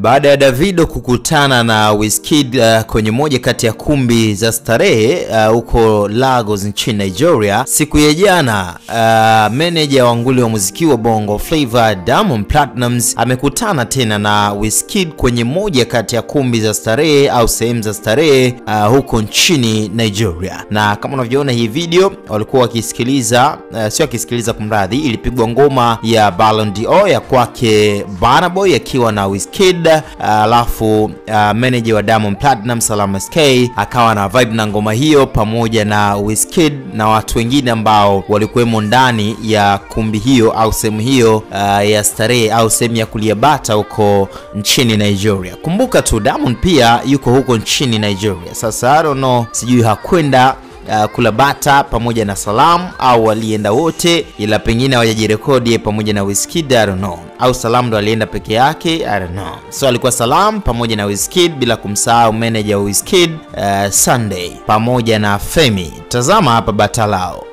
baada ya Davido kukutana na Wizkid uh, kwenye moja kati ya kumbi za starehe huko uh, Lagos nchini Nigeria siku ya jana, uh, meneja wa nguli wa muziki wa Bongo Flava Diamond Platnumz amekutana tena na Wizkid kwenye moja kati ya kumbi za starehe au sehemu za starehe uh, huko nchini Nigeria, na kama unavyoona hii video walikuwa wakisikiliza uh, sio wakisikiliza, kumradhi, ilipigwa ngoma ya Ballon d'Or ya kwake Burna Boy akiwa na Wizkid alafu uh, manager wa Diamond Platinum Salama SK akawa na vibe na ngoma hiyo pamoja na Wizkid na watu wengine ambao walikuwemo ndani ya kumbi hiyo au sehemu hiyo uh, ya starehe au sehemu ya kulia bata huko nchini Nigeria. Kumbuka tu Diamond pia yuko huko nchini Nigeria. Sasa I don't know, sijui hakwenda Uh, kula bata pamoja na Salam au walienda wote, ila pengine hawajajirekodi pamoja na Wizkid, I don't know, au Salam ndo alienda peke yake, I don't know. So alikuwa Salam pamoja na Wizkid, bila kumsahau manager wa Wizkid uh, Sunday pamoja na Femi. Tazama hapa bata lao.